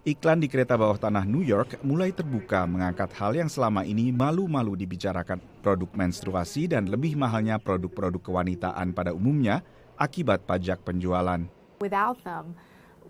Iklan di kereta bawah tanah New York mulai terbuka mengangkat hal yang selama ini malu-malu dibicarakan produk menstruasi dan lebih mahalnya produk-produk kewanitaan pada umumnya akibat pajak penjualan. Without them,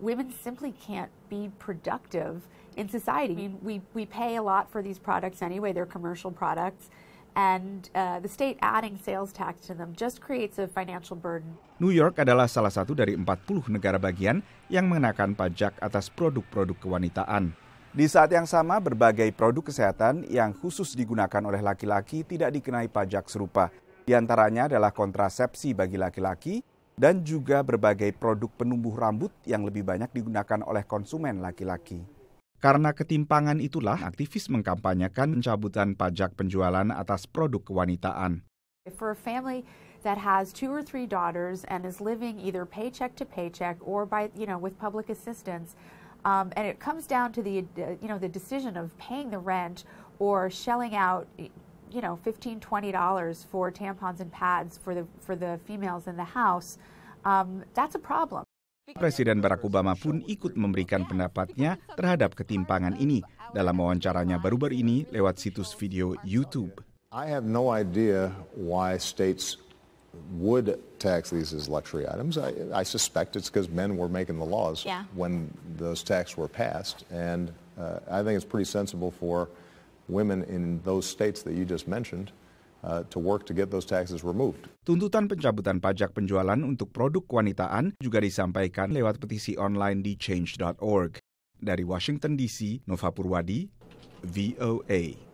women simply can't be productive in society. I mean, we, we pay a lot for these products anyway, they're commercial products and uh, the state adding sales tax to them just creates a financial burden. New York adalah salah satu dari 40 negara bagian yang mengenakan pajak atas produk-produk kewanitaan. Di saat yang sama, berbagai produk kesehatan yang khusus digunakan oleh laki-laki tidak dikenai pajak serupa. Di antaranya adalah kontrasepsi bagi laki-laki dan juga berbagai produk penumbuh rambut yang lebih banyak digunakan oleh konsumen laki-laki. Karena ketimpangan itulah aktivis mengkampanyekan pencabutan pajak penjualan atas produk kewanitaan. For a family that has two or three daughters and is living either paycheck to paycheck or by you know with public assistance, um, and it comes down to the uh, you know the decision of paying the rent or shelling out you know 15 20 dollars for tampons and pads for the for the females in the house um, that's a problem Presiden Barack Obama pun ikut memberikan pendapatnya terhadap ketimpangan ini dalam wawancaranya baru-baru ini lewat situs video YouTube. I have no idea why states would tax these as luxury items. I, I suspect it's because men were making the laws yeah. when those taxes were passed. And uh, I think it's pretty sensible for women in those states that you just mentioned Uh, to work to get those taxes removed. Tuntutan pencabutan pajak penjualan untuk produk kewanitaan juga disampaikan lewat petisi online di change.org. Dari Washington DC, Nova Purwadi, VOA.